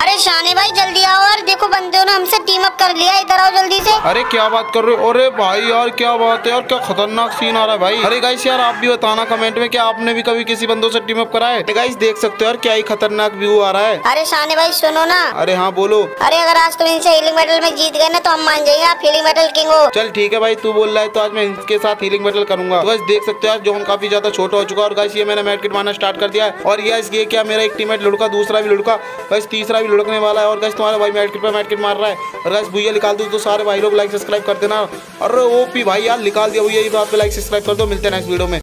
अरे शाने भाई जल्दी आओ और देखो बंदे ने हमसे टीम अप कर लिया इधर आओ जल्दी से। अरे क्या बात कर रहे हो? अरे भाई यार क्या बात है यार क्या खतरनाक सीन आ रहा है भाई। अरे गाइस यार आप भी बताना कमेंट में क्या आपने भी कभी किसी बंदों से टीम अप करा है? गाइस देख सकते हो यार क्या ही खतरनाक व्यू आ रहा है। अरे शाने भाई सुनो ना। अरे हाँ बोलो। अरे अगर आज तुम इनसे हीलिंग मेडल में जीत गए ना तो हम मान जाएँगे आप हीलिंग मेडल किंग हो। चल ठीक है भाई तू बोल रहा है तो आज मैं इनके साथ हीलिंग मेटल करूँगा। तो गाइस देख सकते हो यार जोन काफ़ी ज़्यादा छोटा हो चुका है और गाइस ये मैंने मैट किट मारना स्टार्ट कर दिया है। और ये ये क्या मेरा एक टीममेट लुड़का दूसरा भी लुड़का। बस तीसरा भी लुड़कने वाला है। और गैस तुम्हारा भाई मैट किट पे मैट किट मार रहा है। और गैस भैया निकाल दो तो सारे भाई लोग लाइक सब्सक्राइब कर देना। और ओपी भाई यार, निकाल दिया भैया ये बात पे लाइक सब्सक्राइब कर दो। मिलते हैं नेक्स्ट वीडियो में।